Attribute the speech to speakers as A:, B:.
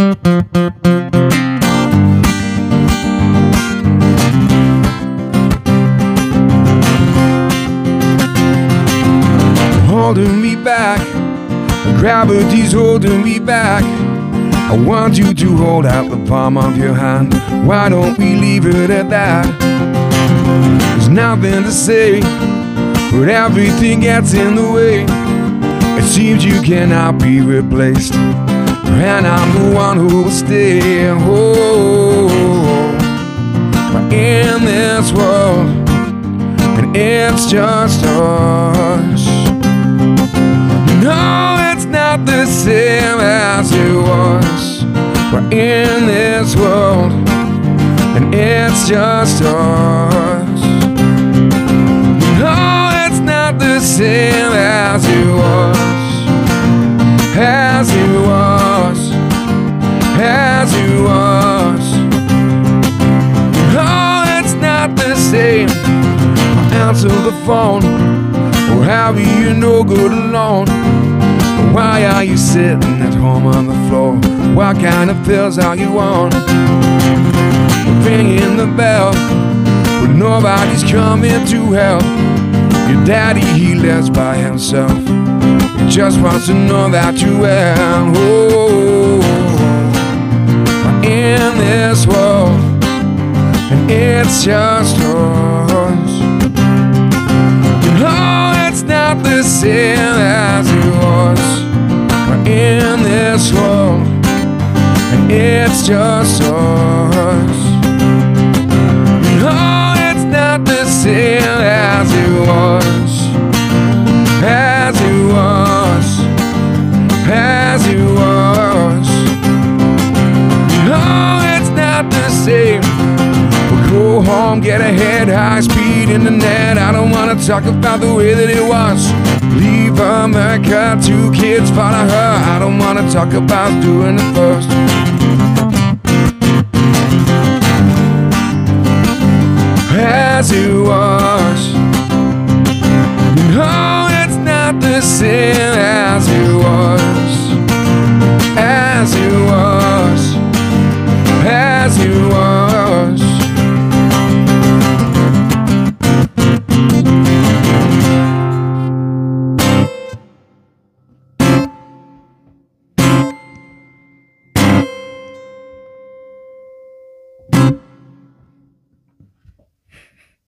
A: Holding me back, gravity's holding me back. I want you to hold out the palm of your hand. Why don't we leave it at that? There's nothing to say, but everything gets in the way. It seems you cannot be replaced, and I'm the one who will stay. Oh, but in this world, and it's just us. No, it's not the same as it was. We're in this world, and it's just us. No, it's not the same same. Answer the phone, Harry you're no good alone? Why are you sitting at home on the floor? What kind of pills are you on? Ringing the bell, but nobody's coming to help. Your daddy, he lives by himself. He just wants to know that you well. Oh, in this world, and it's just the same as it was. We're in this world, and it's just us. No, oh, it's not the same as it was. As it was. As it was. No, oh, it's not the same. We'll go home, get a head high speed internet. I don't wanna talk about the way that it was. Leave America, two kids follow her. I don't wanna talk about doing it first. As it was. No, it's not the same